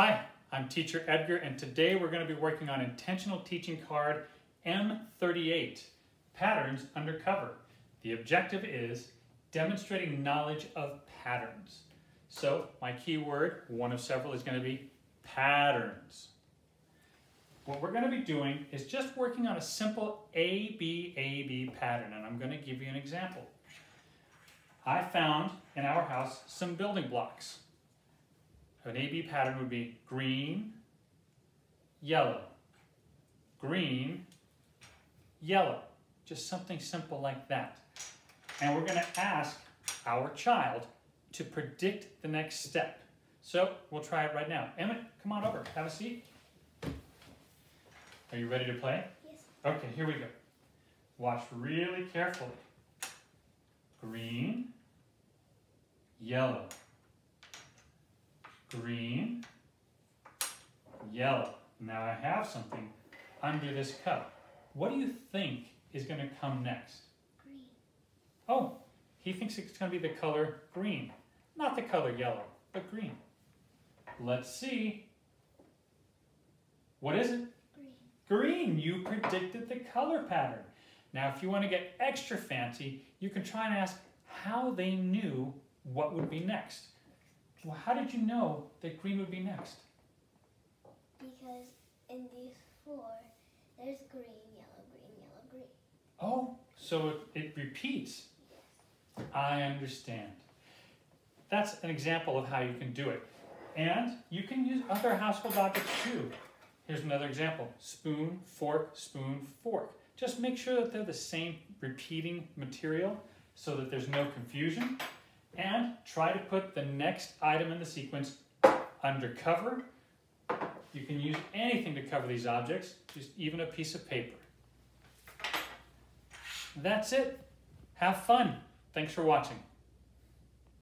Hi, I'm teacher Edgar and today we're going to be working on intentional teaching card M38, Patterns Undercover. The objective is demonstrating knowledge of patterns. So my key word, one of several, is going to be patterns. What we're going to be doing is just working on a simple ABAB pattern and I'm going to give you an example. I found in our house some building blocks. An AB pattern would be green, yellow, green, yellow. Just something simple like that. And we're going to ask our child to predict the next step. So we'll try it right now. Emmett, come on over. Have a seat. Are you ready to play? Yes. Okay, here we go. Watch really carefully. Green, yellow, green, yellow. Now I have something under this cup. What do you think is going to come next? Green. Oh, he thinks it's going to be the color green. Not the color yellow, but green. Let's see. What is it? Green. Green, you predicted the color pattern. Now, if you want to get extra fancy, you can try and ask how they knew what would be next. Well, how did you know that green would be next? Because in these four, there's green, yellow, green, yellow, green. Oh, so it, it repeats. I understand. That's an example of how you can do it. And you can use other household objects too. Here's another example. Spoon, fork, spoon, fork. Just make sure that they're the same repeating material so that there's no confusion. And try to put the next item in the sequence under cover. You can use anything to cover these objects, just even a piece of paper. That's it. Have fun. Thanks for watching.